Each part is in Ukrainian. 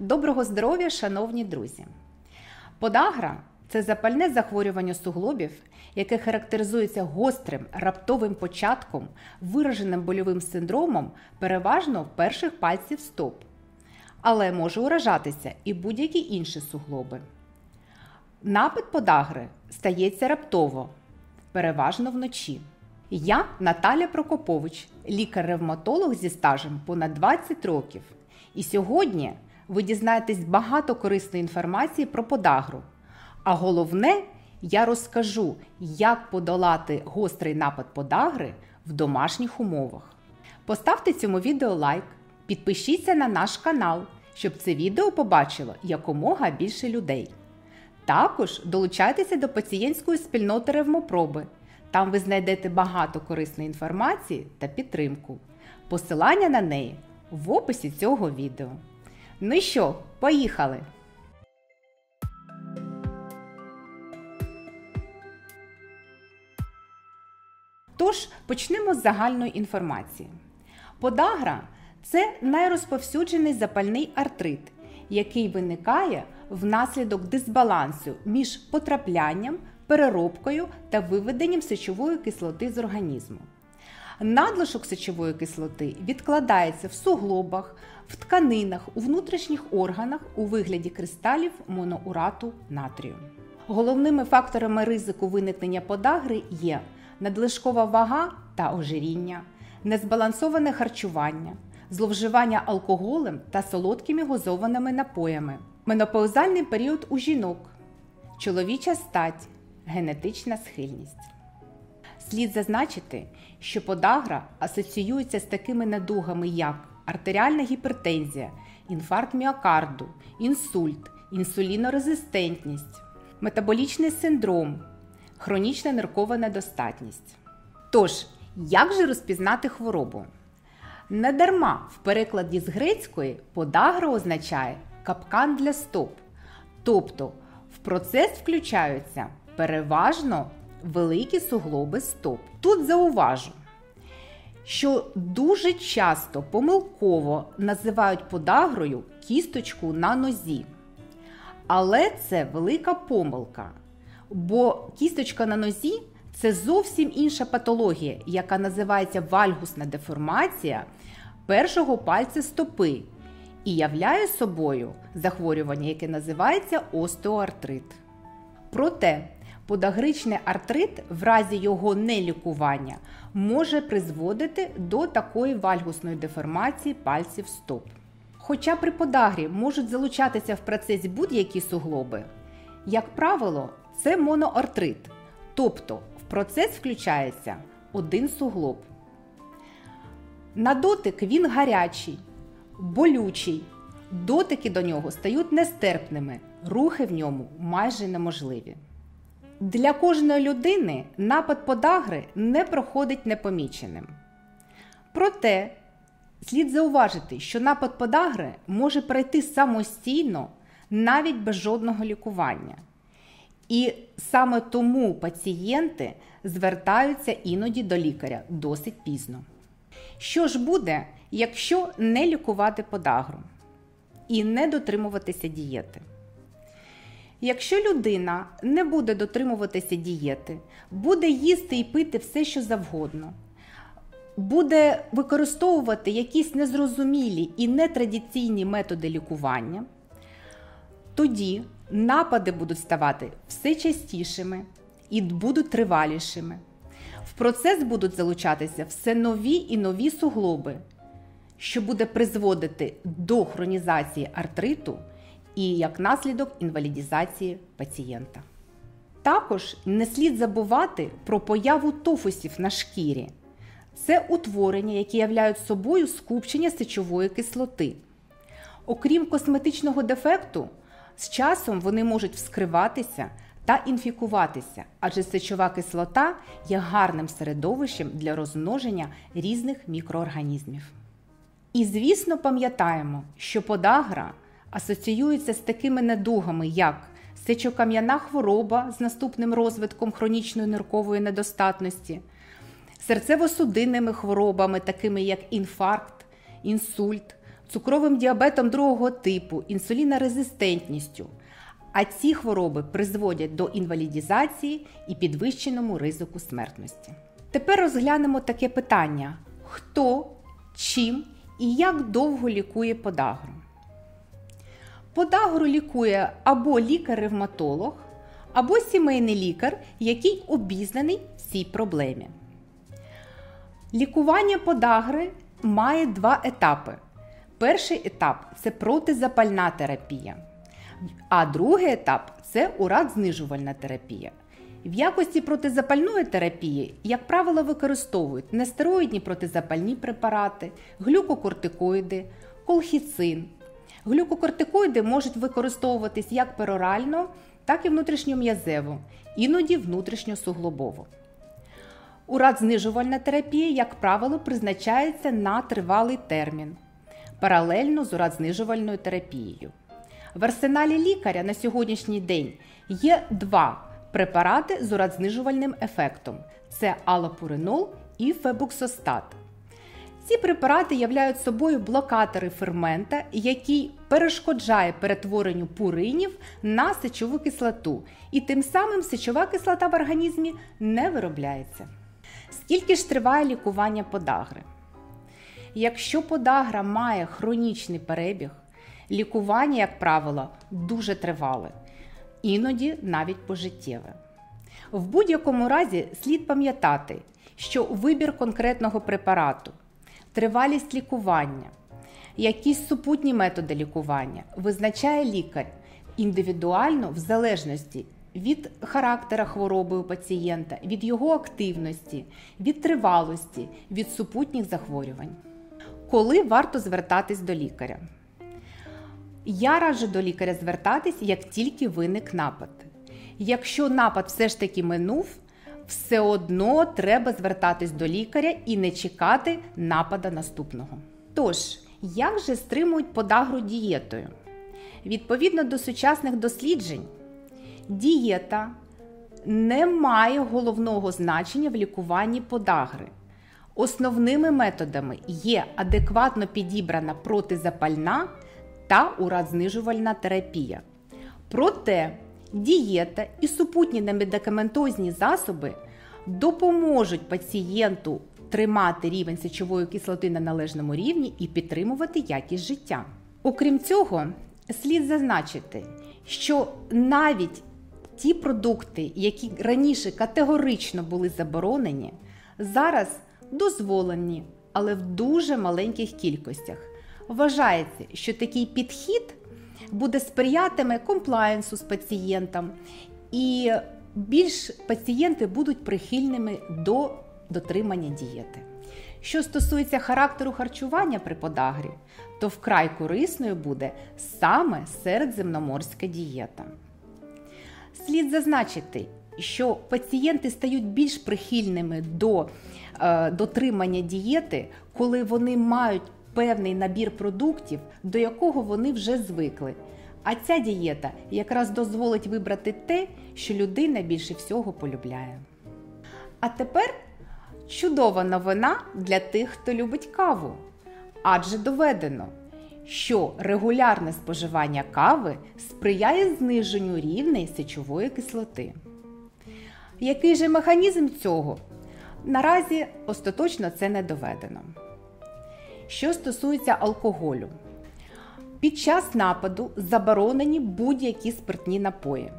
Доброго здоров'я, шановні друзі! Подагра це запальне захворювання суглобів, яке характеризується гострим раптовим початком, вираженим больовим синдромом, переважно в перших пальців стоп, але може уражатися і будь-які інші суглоби. Напад подагри стається раптово, переважно вночі. Я Наталя Прокопович, лікар-ревматолог зі стажем понад 20 років. І сьогодні ви дізнаєтесь багато корисної інформації про подагру. А головне, я розкажу, як подолати гострий напад подагри в домашніх умовах. Поставте цьому відео лайк, підпишіться на наш канал, щоб це відео побачило якомога більше людей. Також долучайтеся до пацієнтської спільноти ревмопроби. Там ви знайдете багато корисної інформації та підтримку. Посилання на неї в описі цього відео. Ну що, поїхали! Тож почнемо з загальної інформації. Подагра це найрозповсюджений запальний артрит, який виникає внаслідок дисбалансу між потраплянням, переробкою та виведенням сечової кислоти з організму. Надлишок сечової кислоти відкладається в суглобах, в тканинах, у внутрішніх органах у вигляді кристалів монouрату натрію. Головними факторами ризику виникнення подагри є надлишкова вага та ожиріння, незбалансоване харчування, зловживання алкоголем та солодкими газованими напоями, менопаузальний період у жінок, чоловіча стать, генетична схильність. Слід зазначити, що подагра асоціюється з такими недугами, як артеріальна гіпертензія, інфаркт міокарду, інсульт, інсулінорезистентність, метаболічний синдром, хронічна ниркова недостатність. Тож, як же розпізнати хворобу? Недарма в перекладі з грецької подагра означає капкан для стоп. Тобто в процес включаються переважно великі суглоби стоп. Тут зауважу, що дуже часто помилково називають подагрою кісточку на нозі. Але це велика помилка. Бо кісточка на нозі це зовсім інша патологія, яка називається вальгусна деформація першого пальця стопи і являє собою захворювання, яке називається остеоартрит. Проте подагричний артрит в разі його нелікування може призводити до такої вальгусної деформації пальців стоп. Хоча при подагрі можуть залучатися в процес будь-які суглоби, як правило, це моноартрит, тобто в процес включається один суглоб. На дотик він гарячий, болючий, дотики до нього стають нестерпними, рухи в ньому майже неможливі. Для кожної людини напад подагри не проходить непоміченим. Проте слід зауважити, що напад подагри може пройти самостійно навіть без жодного лікування. І саме тому пацієнти звертаються іноді до лікаря досить пізно. Що ж буде, якщо не лікувати подагру і не дотримуватися дієти? Якщо людина не буде дотримуватися дієти, буде їсти і пити все, що завгодно, буде використовувати якісь незрозумілі і нетрадиційні методи лікування, тоді напади будуть ставати все частішими і будуть тривалішими. В процес будуть залучатися все нові і нові суглоби, що буде призводити до хронізації артриту і як наслідок інвалідізації пацієнта. Також не слід забувати про появу тофусів на шкірі. Це утворення, які являють собою скупчення сечової кислоти. Окрім косметичного дефекту, з часом вони можуть вскриватися та інфікуватися, адже сечова кислота є гарним середовищем для розмноження різних мікроорганізмів. І, звісно, пам'ятаємо, що подагра асоціюється з такими недугами, як сечокам'яна хвороба з наступним розвитком хронічної ниркової недостатності, серцево-судинними хворобами, такими як інфаркт, інсульт, цукровим діабетом другого типу, інсулінорезистентністю. А ці хвороби призводять до інвалідізації і підвищеному ризику смертності. Тепер розглянемо таке питання: хто, чим і як довго лікує подагру. Подагру лікує або лікар-ревматолог, або сімейний лікар, який обізнаний в цій проблемі. Лікування подагри має два етапи. Перший етап це протизапальна терапія, а другий етап це урат-знижувальна терапія. В якості протизапальної терапії, як правило, використовують нестероїдні протизапальні препарати, глюкокортикоїди, колхіцин. Глюкокортикоїди можуть використовуватись як перорально, так і внутрішньом'язево, іноді внутрішньосуглобово. Урат-знижувальна терапія, як правило, призначається на тривалий термін, паралельно з урат-знижувальною терапією. В арсеналі лікаря на сьогоднішній день є два препарати з урадзнижувальним ефектом це алапуринол і фебуксостат. Ці препарати являють собою блокатори фермента, який перешкоджає перетворенню пуринів на сечову кислоту, і тим самим сечова кислота в організмі не виробляється. Скільки ж триває лікування подагри? Якщо подагра має хронічний перебіг, лікування, як правило, дуже тривале іноді навіть пожиттєве. В будь-якому разі слід пам'ятати, що вибір конкретного препарату, тривалість лікування, якісь супутні методи лікування визначає лікар індивідуально в залежності від характера хвороби у пацієнта, від його активності, від тривалості, від супутніх захворювань. Коли варто звертатись до лікаря? Я раджу до лікаря звертатись, як тільки виник напад. Якщо напад все ж таки минув, все одно треба звертатись до лікаря і не чекати напада наступного. Тож, як же стримують подагру дієтою? Відповідно до сучасних досліджень, дієта не має головного значення в лікуванні подагри. Основними методами є адекватно підібрана протизапальна та урадзнижувальна терапія. Проте дієта і супутні немедикаментозні засоби допоможуть пацієнту тримати рівень сечової кислоти на належному рівні і підтримувати якість життя. Окрім цього, слід зазначити, що навіть ті продукти, які раніше категорично були заборонені, зараз дозволені, але в дуже маленьких кількостях. Вважається, що такий підхід буде сприятиме комплаєнсу з пацієнтом, і більш пацієнти будуть прихильними до дотримання дієти. Що стосується характеру харчування при подагрі, то вкрай корисною буде саме середземноморська дієта. Слід зазначити, що пацієнти стають більш прихильними до е, дотримання дієти, коли вони мають певний набір продуктів, до якого вони вже звикли. А ця дієта якраз дозволить вибрати те, що людина більше всього полюбляє. А тепер чудова новина для тих, хто любить каву. Адже доведено, що регулярне споживання кави сприяє зниженню рівня сечової кислоти. Який же механізм цього? Наразі остаточно це не доведено. Що стосується алкоголю, під час нападу заборонені будь-які спиртні напої.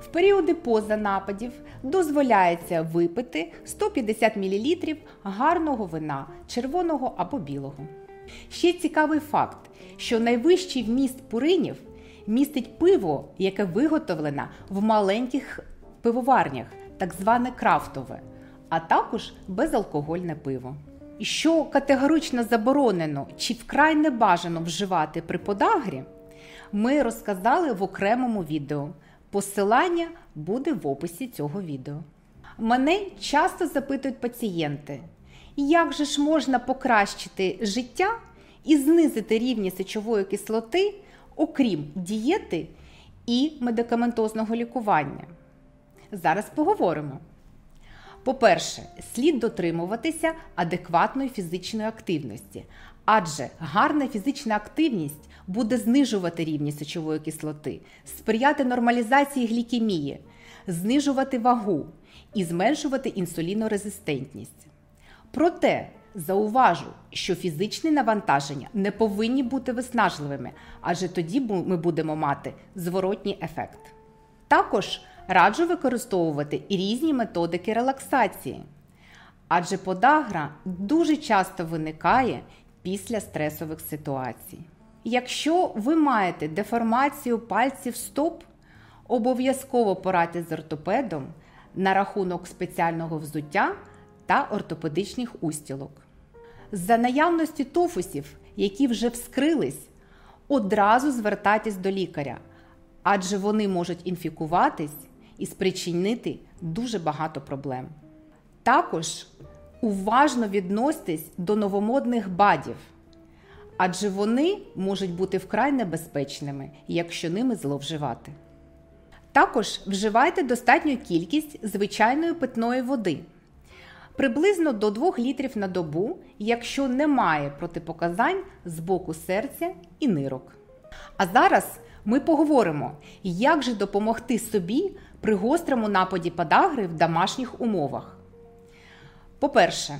В періоди поза нападів дозволяється випити 150 мл гарного вина, червоного або білого. Ще цікавий факт, що найвищий вміст пуринів містить пиво, яке виготовлене в маленьких пивоварнях, так зване крафтове, а також безалкогольне пиво що категорично заборонено чи вкрай не бажано вживати при подагрі, ми розказали в окремому відео. Посилання буде в описі цього відео. Мене часто запитують пацієнти, як же ж можна покращити життя і знизити рівні сечової кислоти, окрім дієти і медикаментозного лікування. Зараз поговоримо. По-перше, слід дотримуватися адекватної фізичної активності, Адже гарна фізична активність буде знижувати рівні сечової кислоти, сприяти нормалізації глікемії, знижувати вагу і зменшувати інсулінорезистентність. Проте зауважу, що фізичні навантаження не повинні бути виснажливими, адже тоді ми будемо мати зворотній ефект. Також раджу використовувати і різні методики релаксації, адже подагра дуже часто виникає після стресових ситуацій. Якщо ви маєте деформацію пальців стоп, обов'язково порадьте з ортопедом на рахунок спеціального взуття та ортопедичних устілок. За наявності тофусів, які вже вскрились, одразу звертайтесь до лікаря, адже вони можуть інфікуватись і спричинити дуже багато проблем. Також уважно відноситесь до новомодних бадів, адже вони можуть бути вкрай небезпечними, якщо ними зловживати. Також вживайте достатню кількість звичайної питної води. Приблизно до 2 літрів на добу, якщо немає протипоказань з боку серця і нирок. А зараз ми поговоримо, як же допомогти собі при гострому нападі подагри в домашніх умовах. По-перше,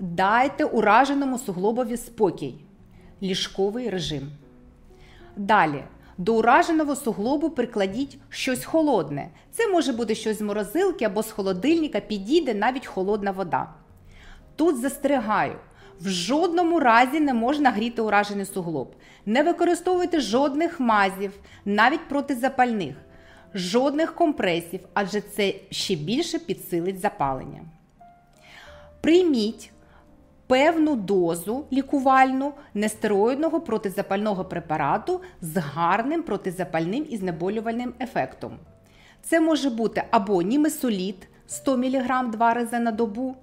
дайте ураженому суглобові спокій, ліжковий режим. Далі до ураженого суглобу прикладіть щось холодне. Це може бути щось з морозилки або з холодильника, підійде навіть холодна вода. Тут застерігаю, в жодному разі не можна гріти уражений суглоб. Не використовуйте жодних мазів, навіть протизапальних, жодних компресів, адже це ще більше підсилить запалення. Прийміть певну дозу лікувальну нестероїдного протизапального препарату з гарним протизапальним і знеболювальним ефектом. Це може бути або німесоліт 100 мг два рази на добу,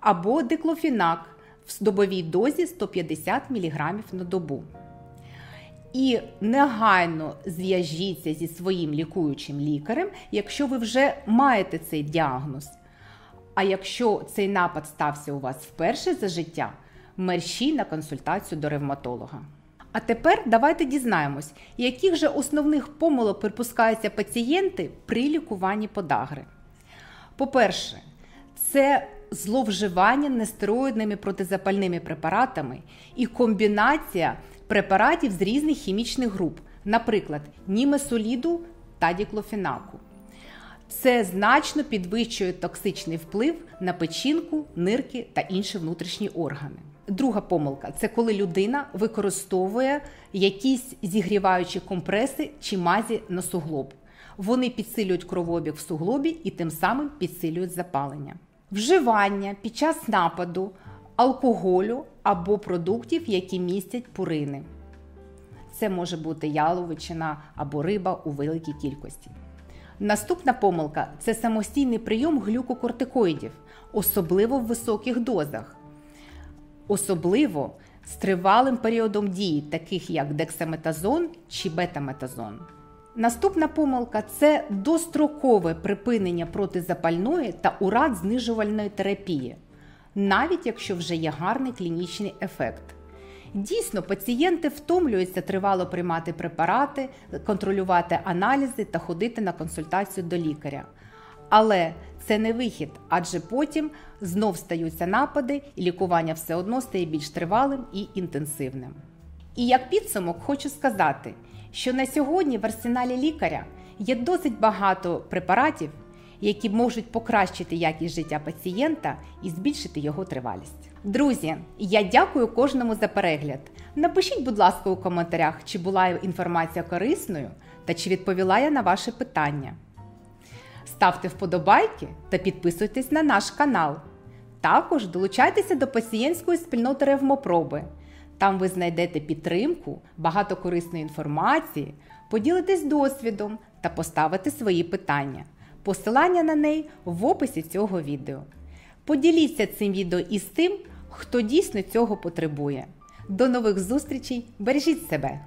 або диклофінак в добовій дозі 150 мг на добу. І негайно зв'яжіться зі своїм лікуючим лікарем, якщо ви вже маєте цей діагноз. А якщо цей напад стався у вас вперше за життя, мерщій на консультацію до ревматолога. А тепер давайте дізнаємось, яких же основних помилок припускаються пацієнти при лікуванні подагри. По-перше, це зловживання нестероїдними протизапальними препаратами і комбінація препаратів з різних хімічних груп, наприклад, німесоліду та діклофенаку. Це значно підвищує токсичний вплив на печінку, нирки та інші внутрішні органи. Друга помилка це коли людина використовує якісь зігріваючі компреси чи мазі на суглоб. Вони підсилюють кровообіг в суглобі і тим самим підсилюють запалення. Вживання під час нападу алкоголю або продуктів, які містять пурини. Це може бути яловичина або риба у великій кількості. Наступна помилка це самостійний прийом глюкокортикоїдів, особливо в високих дозах, особливо з тривалим періодом дії, таких як дексаметазон чи бетаметазон. Наступна помилка це дострокове припинення протизапальної та урад знижувальної терапії, навіть якщо вже є гарний клінічний ефект. Дійсно, пацієнти втомлюються тривало приймати препарати, контролювати аналізи та ходити на консультацію до лікаря. Але це не вихід, адже потім знов стаються напади, і лікування все одно стає більш тривалим і інтенсивним. І як підсумок хочу сказати, що на сьогодні в арсеналі лікаря є досить багато препаратів, які можуть покращити якість життя пацієнта і збільшити його тривалість. Друзі, я дякую кожному за перегляд. Напишіть, будь ласка, у коментарях, чи була інформація корисною та чи відповіла я на ваше питання. Ставте вподобайки та підписуйтесь на наш канал. Також долучайтеся до пацієнтської спільноти Ревмопроби. Там ви знайдете підтримку, багато корисної інформації, поділитесь досвідом та поставите свої питання. Посилання на неї в описі цього відео. Поділіться цим відео із тим, хто дійсно цього потребує. До нових зустрічей! Бережіть себе!